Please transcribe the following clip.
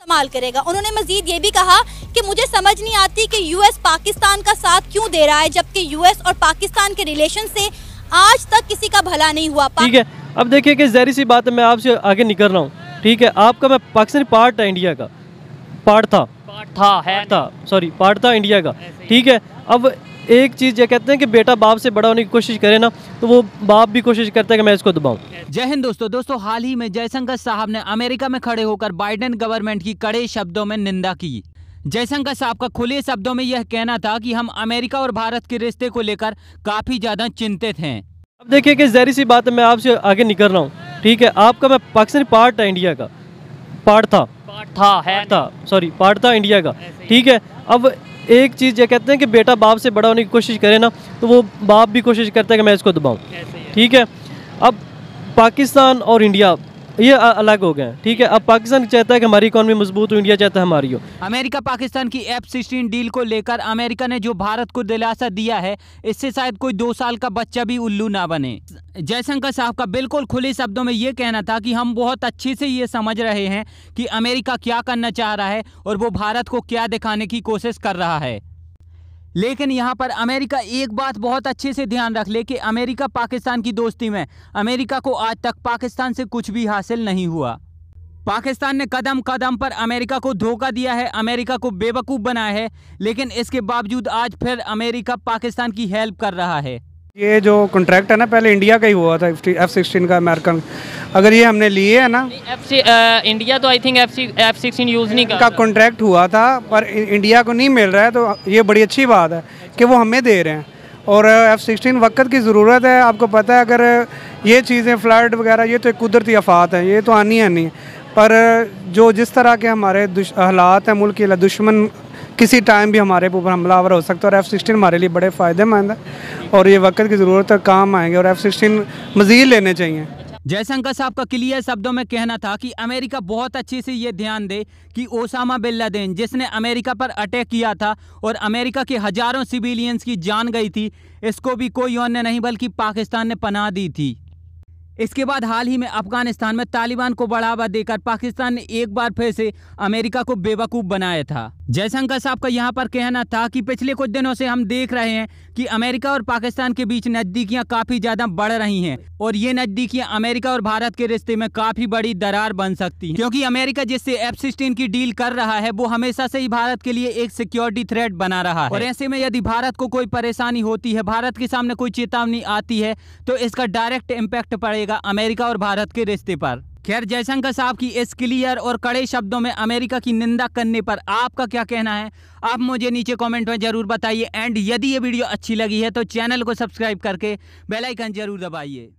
इस्तेमाल करेगा। उन्होंने मजीद ये भी कहा कि मुझे समझ नहीं आती कि यूएस पाकिस्तान का साथ क्यों दे रहा है जबकि यूएस और पाकिस्तान के रिलेशन से आज तक किसी का भला नहीं हुआ। ठीक है अब देखिए कि जहरी सी बात है मैं आपसे आगे निकल रहा हूँ। ठीक है आपका मैं पाकिस्तानी पार्ट था इंडिया का। पार्ट था। पार्ट था है था सॉरी पार्ट था इंडिया का। ठीक है अब एक चीज़ ये कहते हैं कि बेटा बाप से बड़ा होने की कोशिश करे ना तो वो बाप भी कोशिश करता है कि मैं इसको दबाऊं। जय हिंद दोस्तों दोस्तों हाल ही में जयशंकर साहब ने अमेरिका में खड़े होकर बाइडेन गवर्नमेंट की कड़े शब्दों में निंदा की। जयशंकर साहब का खुले शब्दों में यह कहना था कि हम अमेरिका और भारत के रिश्ते को लेकर काफ़ी ज़्यादा चिंतित हैं। अब देखिए कि जहरी सी बात है मैं आपसे आगे निकल रहा हूँ। ठीक है आपका मैं पाकिस्तानी पार्ट है इंडिया का। पार्ट था। पार्ट था है था सॉरी पार्ट था इंडिया का। ठीक है अब एक चीज़ ये कहते हैं कि बेटा बाप से बड़ा होने की कोशिश करे ना तो वो बाप भी कोशिश करता है कि मैं इसको दबाऊँ। ठीक है? अब पाकिस्तान और इंडिया ये अलग हो गए ठीक है, अब पाकिस्तान चाहता है कि हमारी इकॉनमी मज़बूत हो इंडिया चाहता है हमारी हो। अमेरिका पाकिस्तान की एफ़ सिक्सटीन डील को लेकर अमेरिका ने जो भारत को दिलासा दिया है, इससे शायद कोई दो साल का बच्चा भी उल्लू ना बने। जयशंकर साहब का बिल्कुल खुले शब्दों में ये कहना था कि हम बहुत अच्छे से ये समझ रहे हैं कि अमेरिका क्या करना चाह रहा है और वो भारत को क्या दिखाने की कोशिश कर रहा है। लेकिन यहाँ पर अमेरिका एक बात बहुत अच्छे से ध्यान रख ले कि अमेरिका पाकिस्तान की दोस्ती में, अमेरिका को आज तक पाकिस्तान से कुछ भी हासिल नहीं हुआ। पाकिस्तान ने कदम कदम पर अमेरिका को धोखा दिया है, अमेरिका को बेवकूफ़ बनाया है, लेकिन इसके बावजूद आज फिर अमेरिका पाकिस्तान की हेल्प कर रहा है। ये जो कॉन्ट्रैक्ट है ना पहले इंडिया का ही हुआ था एफ़ सिक्सटीन का अमेरिकन अगर ये हमने लिए है ना एफ़ सी इंडिया तो I think F sixteen use नहीं का कॉन्ट्रैक्ट हुआ था पर इंडिया को नहीं मिल रहा है तो ये बड़ी अच्छी बात है कि वो हमें दे रहे हैं। और एफ़ सिक्सटीन वक्त की ज़रूरत है आपको पता है अगर ये चीज़ें फ्लड वगैरह ये तो एक कुदरती आफात हैं ये तो आनी आनी है पर जो जिस तरह के हमारे हालात हैं मुल्क के दुश्मन किसी टाइम भी हमारे ऊपर हमलावर हो सकता है और एफ़ सिक्सटीन हमारे लिए बड़े फ़ायदेमंद है और ये वक्त की ज़रूरत है काम आएँगे और एफ़ सिक्सटीन मज़ीद लेने चाहिए। जयशंकर साहब का क्लियर शब्दों में कहना था कि अमेरिका बहुत अच्छे से ये ध्यान दे कि ओसामा बिन लादेन जिसने अमेरिका पर अटैक किया था और अमेरिका के हज़ारों सिविलियंस की जान गई थी, इसको भी कोई और ने नहीं बल्कि पाकिस्तान ने पनाह दी थी। इसके बाद हाल ही में अफ़गानिस्तान में तालिबान को बढ़ावा देकर पाकिस्तान ने एक बार फिर से अमेरिका को बेवकूफ़ बनाया था। जयशंकर साहब का यहाँ पर कहना था कि पिछले कुछ दिनों से हम देख रहे हैं कि अमेरिका और पाकिस्तान के बीच नज़दीकियाँ काफ़ी ज़्यादा बढ़ रही हैं और ये नज़दीकियाँ अमेरिका और भारत के रिश्ते में काफ़ी बड़ी दरार बन सकती हैं। क्योंकि अमेरिका जिससे एफ़ सिक्सटीन की डील कर रहा है, वो हमेशा से ही भारत के लिए एक सिक्योरिटी थ्रेट बना रहा है। और ऐसे में यदि भारत को कोई परेशानी होती है, भारत के सामने कोई चेतावनी आती है तो इसका डायरेक्ट इम्पैक्ट पड़ेगा। अमेरिका और भारत के रिश्ते पर। खैर, जयशंकर साहब की इस क्लियर और कड़े शब्दों में अमेरिका की निंदा करने पर आपका क्या कहना है? आप मुझे नीचे कमेंट में ज़रूर बताइए। एंड यदि ये वीडियो अच्छी लगी है तो चैनल को सब्सक्राइब करके बेल आइकन ज़रूर दबाइए।